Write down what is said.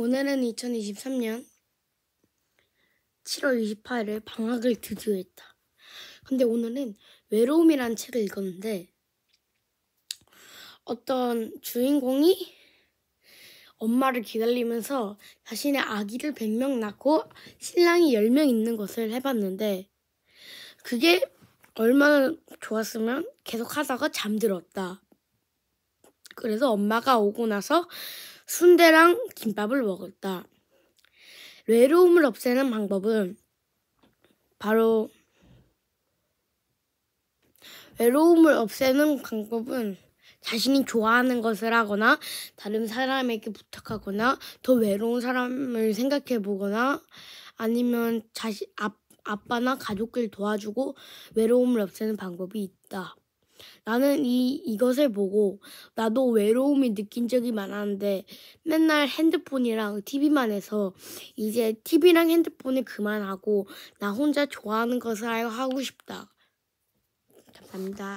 오늘은 2023년 7월 28일 방학을 드디어 했다. 근데 오늘은 외로움이라는 책을 읽었는데 어떤 주인공이 엄마를 기다리면서 자신의 아기를 100명 낳고 신랑이 10명 있는 것을 해봤는데 그게 얼마나 좋았으면 계속 하다가 잠들었다. 그래서 엄마가 오고 나서 순대랑 김밥을 먹었다. 외로움을 없애는 방법은 바로 외로움을 없애는 방법은 자신이 좋아하는 것을 하거나 다른 사람에게 부탁하거나 더 외로운 사람을 생각해 보거나 아니면 자신 아, 아빠나 가족을 도와주고 외로움을 없애는 방법이 있다. 나는 이, 이것을 보고 나도 외로움이 느낀 적이 많았는데 맨날 핸드폰이랑 TV만 해서 이제 TV랑 핸드폰을 그만하고 나 혼자 좋아하는 것을 하고 싶다. 감사합니다.